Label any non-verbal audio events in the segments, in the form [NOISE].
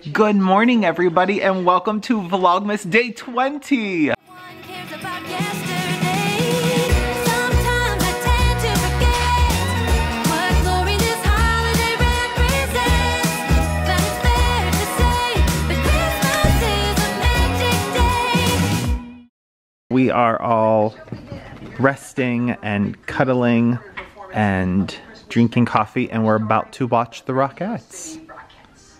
Good morning, everybody, and welcome to Vlogmas Day 20. One cares about yesterday. Sometimes I tend to forget what glory this holiday represents. But it's fair to say that Christmas is a magic day. We are all resting and cuddling and drinking coffee, and we're about to watch the Rockettes.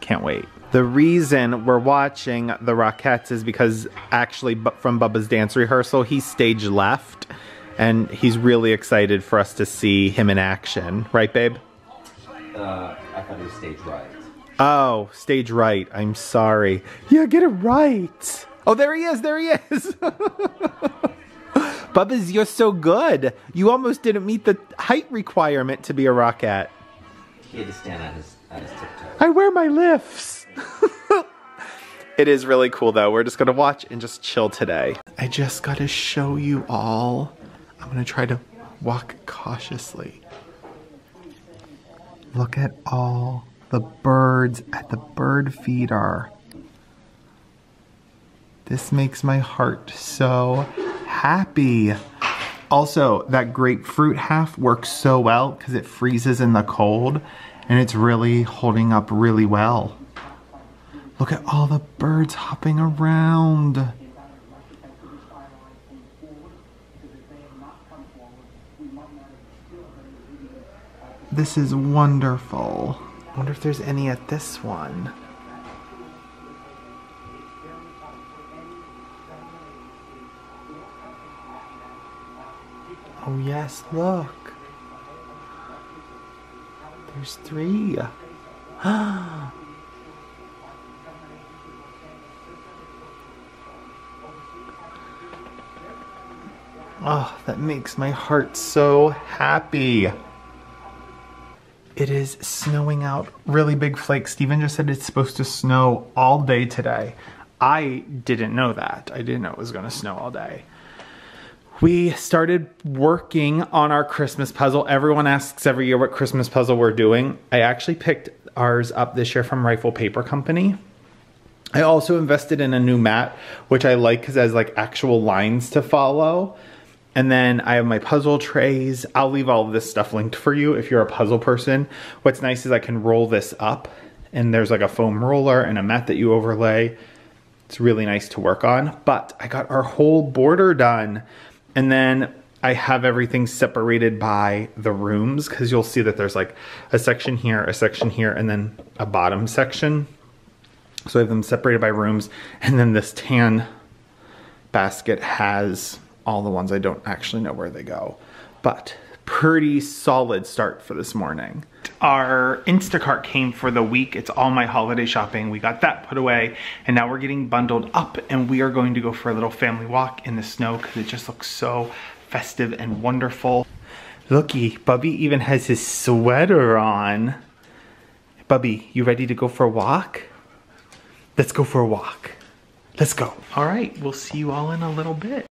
Can't wait. The reason we're watching the Rockettes is because actually, from Bubba's dance rehearsal, he's stage left, and he's really excited for us to see him in action. Right, babe? Uh, I thought it was stage right. Oh, stage right. I'm sorry. Yeah, get it right. Oh, there he is. There he is. [LAUGHS] Bubba's, you're so good. You almost didn't meet the height requirement to be a Rockette. He had to stand on his on his tiptoes. I wear my lifts. It is really cool though. We're just gonna watch and just chill today. I just gotta show you all. I'm gonna try to walk cautiously. Look at all the birds at the bird feeder. This makes my heart so happy. Also, that grapefruit half works so well because it freezes in the cold and it's really holding up really well. Look at all the birds hopping around. This is wonderful. I wonder if there's any at this one. Oh yes, look. There's three. [GASPS] oh, that makes my heart so happy. It is snowing out really big flakes. Steven just said it's supposed to snow all day today. I didn't know that. I didn't know it was going to snow all day. We started working on our Christmas puzzle. Everyone asks every year what Christmas puzzle we're doing. I actually picked ours up this year from Rifle Paper Company. I also invested in a new mat, which I like because it has like actual lines to follow. And then I have my puzzle trays. I'll leave all of this stuff linked for you if you're a puzzle person. What's nice is I can roll this up and there's like a foam roller and a mat that you overlay. It's really nice to work on. But I got our whole border done. And then I have everything separated by the rooms because you'll see that there's like a section here, a section here, and then a bottom section. So I have them separated by rooms. And then this tan basket has all the ones I don't actually know where they go. But pretty solid start for this morning. Our Instacart came for the week. It's all my holiday shopping. We got that put away and now we're getting bundled up and we are going to go for a little family walk in the snow because it just looks so festive and wonderful. Looky, Bubby even has his sweater on. Bubby, you ready to go for a walk? Let's go for a walk. Let's go. All right, we'll see you all in a little bit.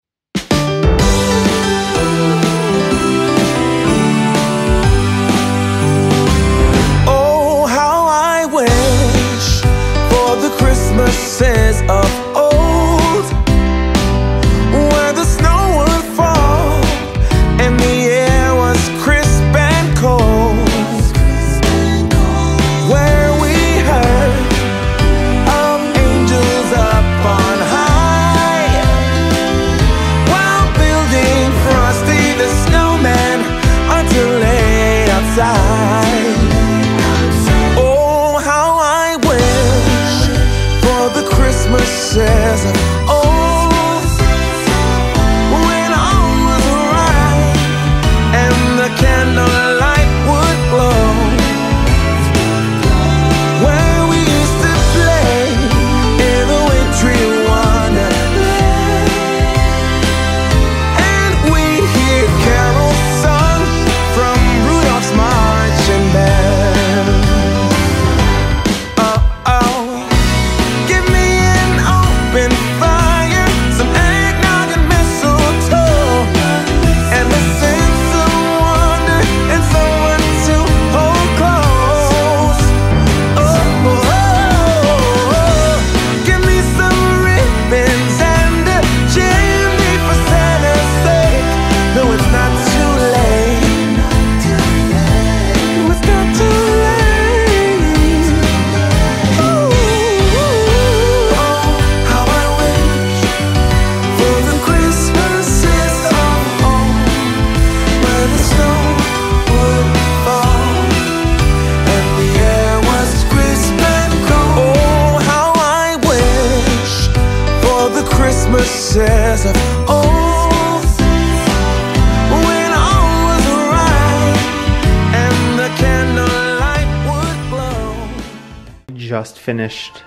Would glow. just finished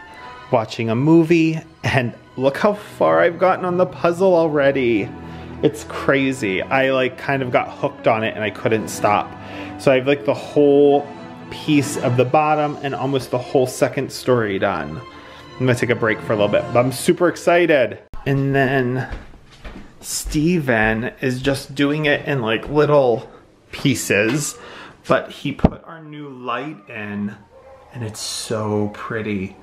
watching a movie and look how far I've gotten on the puzzle already. It's crazy. I like kind of got hooked on it and I couldn't stop. So I have like the whole piece of the bottom and almost the whole second story done. I'm gonna take a break for a little bit, but I'm super excited. And then Steven is just doing it in like little pieces, but he put our new light in and it's so pretty.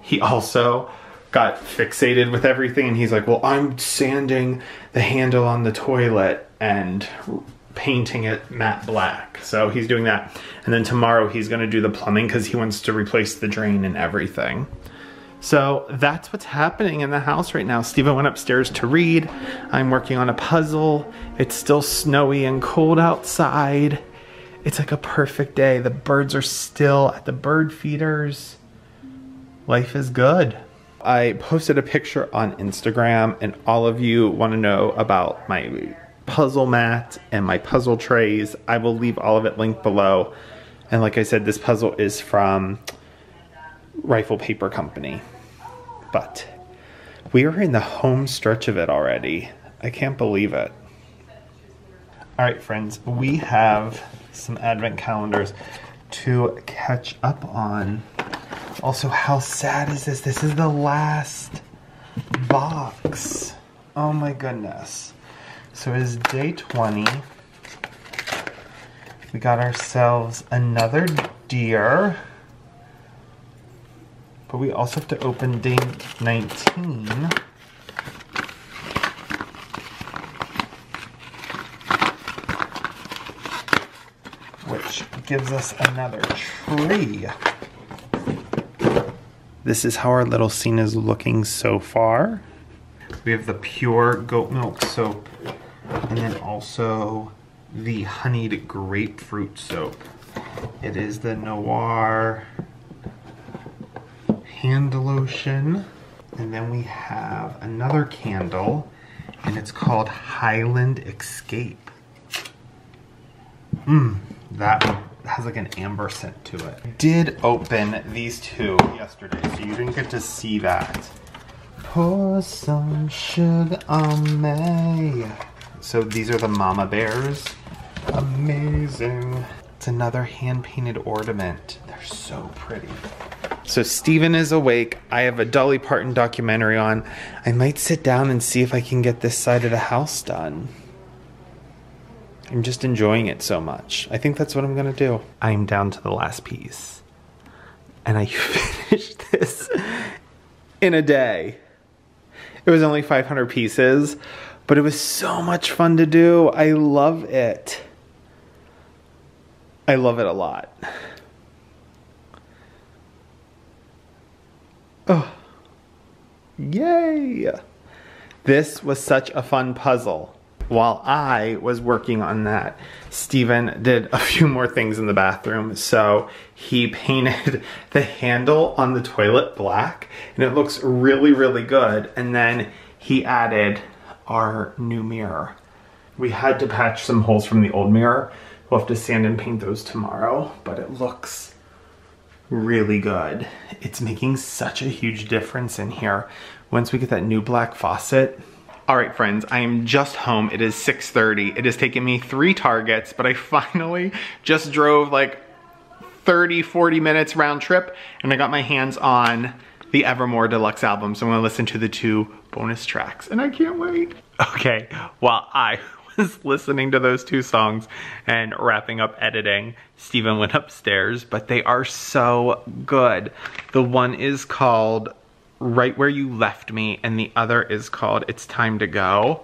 He also got fixated with everything and he's like, Well, I'm sanding the handle on the toilet and painting it matte black. So he's doing that. And then tomorrow he's gonna do the plumbing because he wants to replace the drain and everything. So that's what's happening in the house right now. Steven went upstairs to read. I'm working on a puzzle. It's still snowy and cold outside. It's like a perfect day. The birds are still at the bird feeders. Life is good. I posted a picture on Instagram, and all of you want to know about my puzzle mat and my puzzle trays. I will leave all of it linked below. And like I said, this puzzle is from Rifle Paper Company. But we are in the home stretch of it already. I can't believe it. All right, friends, we have some advent calendars to catch up on. Also, how sad is this? This is the last box. Oh my goodness. So it is day 20. We got ourselves another deer. But we also have to open day 19. Which gives us another tree. This is how our little scene is looking so far. We have the pure goat milk soap and then also the honeyed grapefruit soap. It is the Noir hand lotion. And then we have another candle and it's called Highland Escape. Mmm, that has like an amber scent to it. Did open these two yesterday, so you didn't get to see that. Pour some sugar on me. So these are the mama bears. Amazing. It's another hand painted ornament. They're so pretty. So Steven is awake. I have a Dolly Parton documentary on. I might sit down and see if I can get this side of the house done. I'm just enjoying it so much. I think that's what I'm gonna do. I'm down to the last piece. And I [LAUGHS] finished this in a day. It was only 500 pieces, but it was so much fun to do. I love it. I love it a lot. Yay! This was such a fun puzzle. While I was working on that, Steven did a few more things in the bathroom. So he painted [LAUGHS] the handle on the toilet black and it looks really, really good. And then he added our new mirror. We had to patch some holes from the old mirror. We'll have to sand and paint those tomorrow, but it looks really good. It's making such a huge difference in here. Once we get that new black faucet. All right, friends, I am just home. It is 6.30. It has taken me three targets, but I [LAUGHS] finally just drove like 30, 40 minutes round trip, and I got my hands on the Evermore Deluxe album. So I'm gonna listen to the two bonus tracks, and I can't wait. Okay, well, I was [LAUGHS] listening to those two songs and wrapping up editing, Steven went upstairs, but they are so good. The one is called Right Where You Left Me, and the other is called It's Time to Go.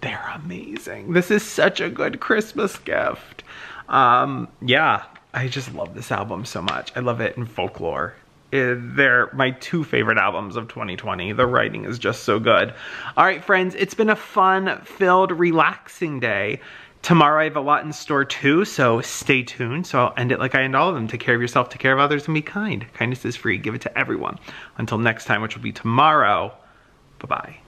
They're amazing. This is such a good Christmas gift. Um, yeah, I just love this album so much. I love it in folklore. They're my two favorite albums of 2020. The writing is just so good. All right, friends, it's been a fun, filled, relaxing day. Tomorrow I have a lot in store too, so stay tuned. So I'll end it like I end all of them. Take care of yourself, take care of others, and be kind. Kindness is free. Give it to everyone. Until next time, which will be tomorrow. Bye-bye.